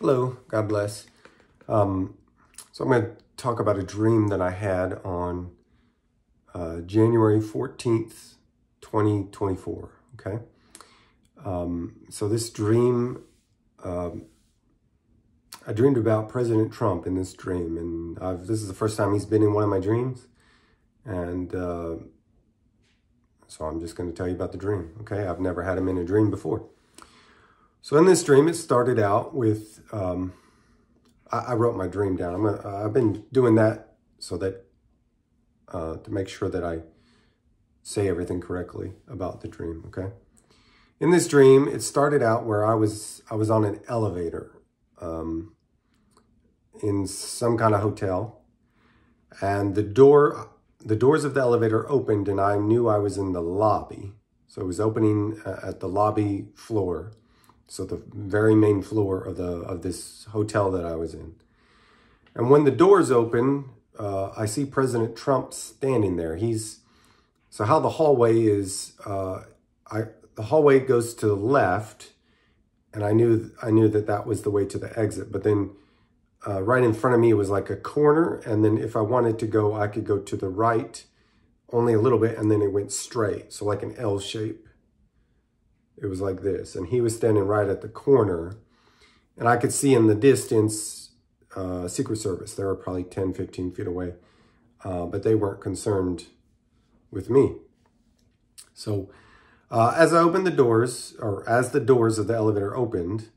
Hello, God bless. Um, so I'm going to talk about a dream that I had on uh, January 14th, 2024. Okay. Um, so this dream, um, I dreamed about President Trump in this dream, and I've, this is the first time he's been in one of my dreams. And uh, so I'm just going to tell you about the dream. Okay. I've never had him in a dream before. So in this dream, it started out with, um, I, I, wrote my dream down. I'm a, I've been doing that so that, uh, to make sure that I say everything correctly about the dream, okay? In this dream, it started out where I was, I was on an elevator um, in some kind of hotel and the door, the doors of the elevator opened and I knew I was in the lobby. So it was opening uh, at the lobby floor so the very main floor of the of this hotel that I was in. And when the doors open, uh, I see President Trump standing there. He's so how the hallway is. Uh, I the hallway goes to the left, and I knew I knew that that was the way to the exit. But then uh, right in front of me was like a corner, and then if I wanted to go, I could go to the right, only a little bit, and then it went straight, so like an L shape it was like this. And he was standing right at the corner. And I could see in the distance uh, Secret Service. They were probably 10, 15 feet away. Uh, but they weren't concerned with me. So uh, as I opened the doors, or as the doors of the elevator opened,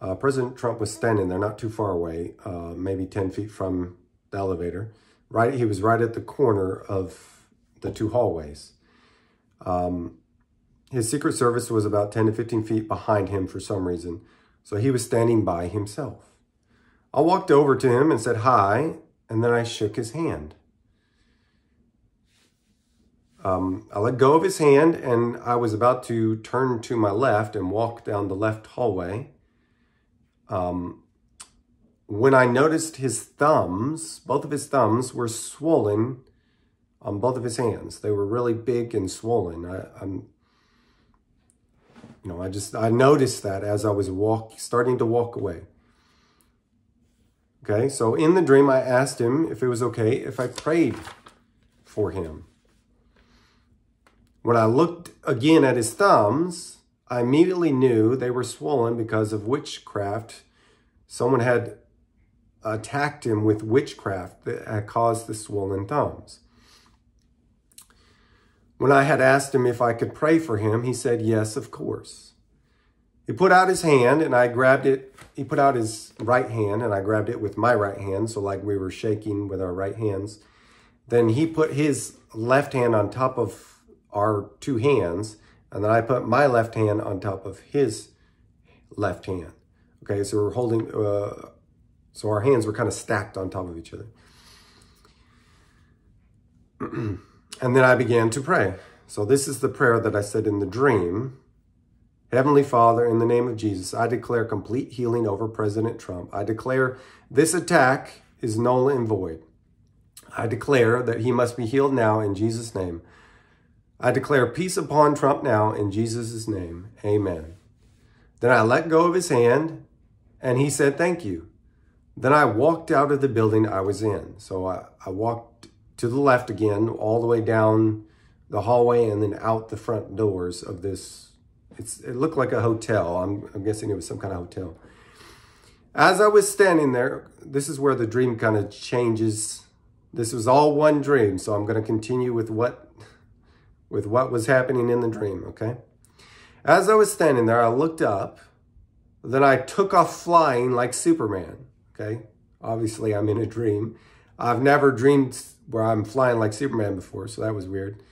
uh, President Trump was standing there not too far away, uh, maybe 10 feet from the elevator. Right, He was right at the corner of the two hallways. Um, his Secret Service was about 10 to 15 feet behind him for some reason, so he was standing by himself. I walked over to him and said hi, and then I shook his hand. Um, I let go of his hand, and I was about to turn to my left and walk down the left hallway. Um, when I noticed his thumbs, both of his thumbs were swollen on both of his hands. They were really big and swollen. I, I'm you know, I just, I noticed that as I was walk, starting to walk away. Okay, so in the dream, I asked him if it was okay if I prayed for him. When I looked again at his thumbs, I immediately knew they were swollen because of witchcraft. Someone had attacked him with witchcraft that had caused the swollen thumbs. When I had asked him if I could pray for him, he said, yes, of course. He put out his hand and I grabbed it. He put out his right hand and I grabbed it with my right hand. So like we were shaking with our right hands. Then he put his left hand on top of our two hands. And then I put my left hand on top of his left hand. Okay, so we're holding, uh, so our hands were kind of stacked on top of each other. And then I began to pray. So this is the prayer that I said in the dream. Heavenly Father, in the name of Jesus, I declare complete healing over President Trump. I declare this attack is null and void. I declare that he must be healed now in Jesus' name. I declare peace upon Trump now in Jesus' name. Amen. Then I let go of his hand and he said, thank you. Then I walked out of the building I was in. So I, I walked to the left again, all the way down the hallway and then out the front doors of this. It's, it looked like a hotel. I'm, I'm guessing it was some kind of hotel. As I was standing there, this is where the dream kind of changes. This was all one dream, so I'm going to continue with what, with what was happening in the dream, okay? As I was standing there, I looked up. Then I took off flying like Superman, okay? Obviously, I'm in a dream. I've never dreamed where I'm flying like Superman before, so that was weird.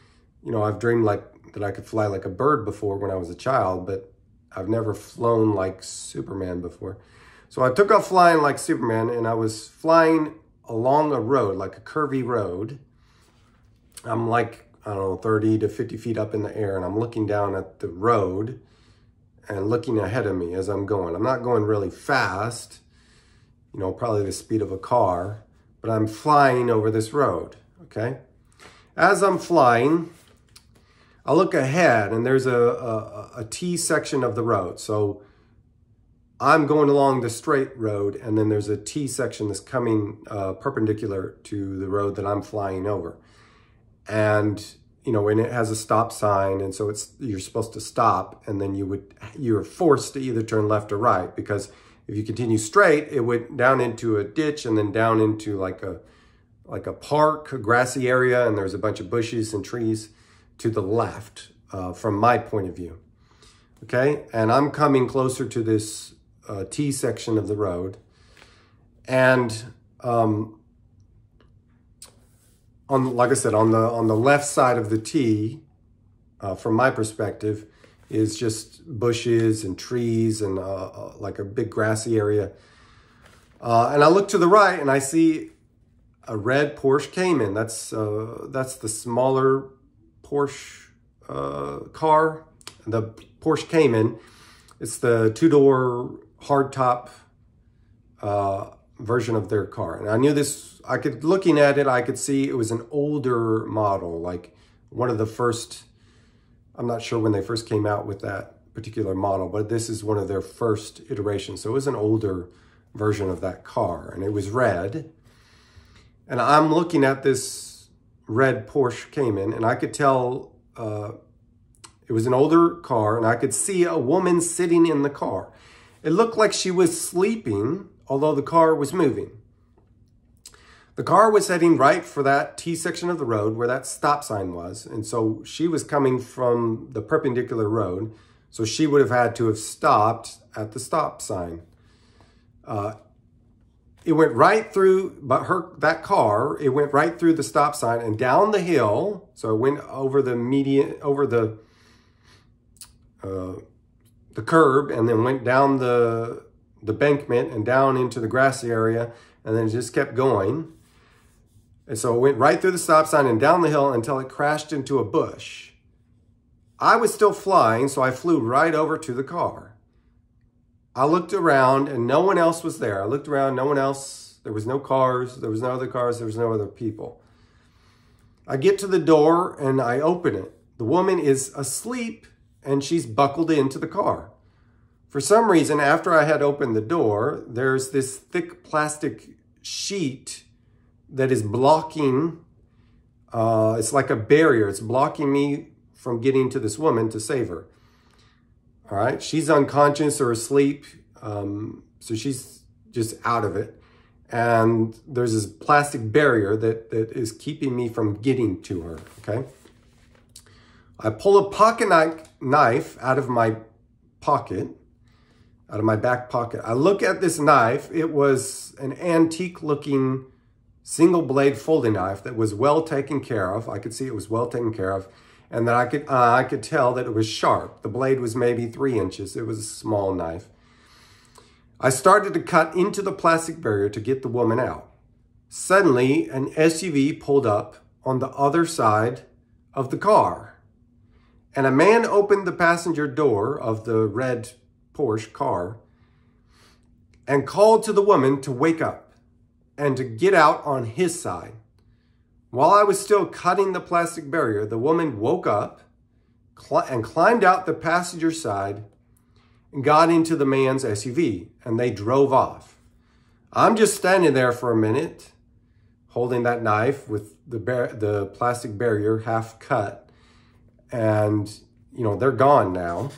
You know, I've dreamed like that I could fly like a bird before when I was a child, but I've never flown like Superman before. So I took off flying like Superman and I was flying along a road, like a curvy road. I'm like, I don't know, 30 to 50 feet up in the air and I'm looking down at the road and looking ahead of me as I'm going. I'm not going really fast, you know, probably the speed of a car but I'm flying over this road, okay? As I'm flying, I look ahead and there's a, a, a T section of the road. So I'm going along the straight road and then there's a T section that's coming uh, perpendicular to the road that I'm flying over. And, you know, and it has a stop sign. And so it's, you're supposed to stop and then you would, you're forced to either turn left or right because if you continue straight, it went down into a ditch and then down into like a, like a park, a grassy area. And there's a bunch of bushes and trees to the left uh, from my point of view. Okay. And I'm coming closer to this uh, T section of the road. And um, on, like I said, on the on the left side of the T, uh, from my perspective, is just bushes and trees and uh, uh like a big grassy area. Uh, and I look to the right and I see a red Porsche Cayman. That's uh, that's the smaller Porsche car. The Porsche Cayman. It's the two-door hardtop uh, version of their car. And I knew this, I could, looking at it, I could see it was an older model, like one of the first, I'm not sure when they first came out with that particular model, but this is one of their first iterations. So it was an older version of that car and it was red. And I'm looking at this red Porsche Cayman and I could tell uh, it was an older car and I could see a woman sitting in the car. It looked like she was sleeping, although the car was moving. The car was heading right for that T section of the road where that stop sign was. And so she was coming from the perpendicular road. So she would have had to have stopped at the stop sign. Uh, it went right through, but her that car, it went right through the stop sign and down the hill. So it went over the median, over the uh, the curb and then went down the, the bankment and down into the grassy area and then just kept going. And so it went right through the stop sign and down the hill until it crashed into a bush. I was still flying, so I flew right over to the car. I looked around and no one else was there. I looked around, no one else. There was no cars. There was no other cars. There was no other people. I get to the door and I open it. The woman is asleep and she's buckled into the car. For some reason, after I had opened the door, there's this thick plastic sheet that is blocking, uh, it's like a barrier. It's blocking me from getting to this woman to save her. All right, she's unconscious or asleep, um, so she's just out of it. And there's this plastic barrier that, that is keeping me from getting to her, okay? I pull a pocket knife out of my pocket, out of my back pocket. I look at this knife. It was an antique looking single blade folding knife that was well taken care of. I could see it was well taken care of. And that I could, uh, I could tell that it was sharp. The blade was maybe three inches. It was a small knife. I started to cut into the plastic barrier to get the woman out. Suddenly, an SUV pulled up on the other side of the car. And a man opened the passenger door of the red Porsche car and called to the woman to wake up and to get out on his side. While I was still cutting the plastic barrier, the woman woke up and climbed out the passenger side and got into the man's SUV and they drove off. I'm just standing there for a minute holding that knife with the, the plastic barrier half cut and you know, they're gone now.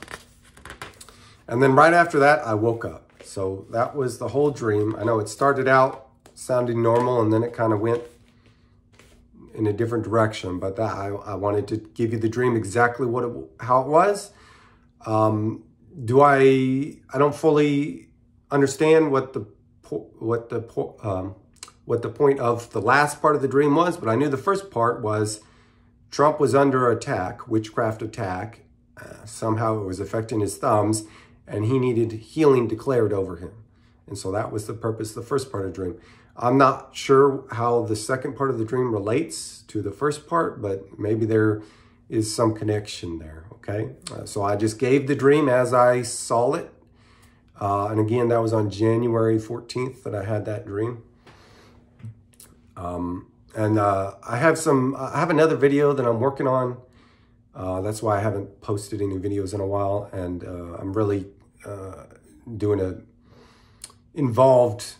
And then right after that, I woke up. So that was the whole dream. I know it started out sounding normal and then it kind of went in a different direction, but that I, I wanted to give you the dream exactly what it, how it was. Um, do I, I don't fully understand what the, what the, um, what the point of the last part of the dream was, but I knew the first part was Trump was under attack, witchcraft attack. Uh, somehow it was affecting his thumbs, and he needed healing declared over him. And so that was the purpose, of the first part of the dream. I'm not sure how the second part of the dream relates to the first part, but maybe there is some connection there, okay? Uh, so I just gave the dream as I saw it. Uh, and again, that was on January 14th that I had that dream. Um, and uh, I have some, I have another video that I'm working on. Uh, that's why I haven't posted any videos in a while. And uh, I'm really uh, doing a involved,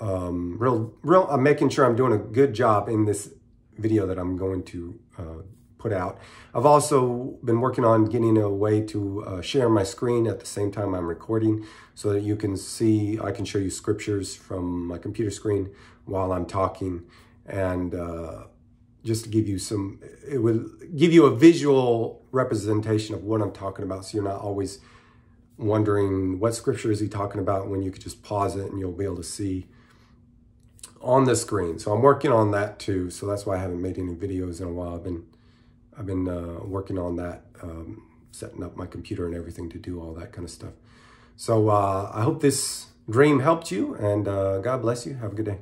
um, real, real, I'm making sure I'm doing a good job in this video that I'm going to uh, put out. I've also been working on getting a way to uh, share my screen at the same time I'm recording so that you can see, I can show you scriptures from my computer screen while I'm talking and uh, just to give you some, it will give you a visual representation of what I'm talking about so you're not always wondering what scripture is he talking about when you could just pause it and you'll be able to see on the screen. So I'm working on that too. So that's why I haven't made any videos in a while. I've been I've been uh, working on that, um, setting up my computer and everything to do all that kind of stuff. So uh, I hope this dream helped you and uh, God bless you. Have a good day.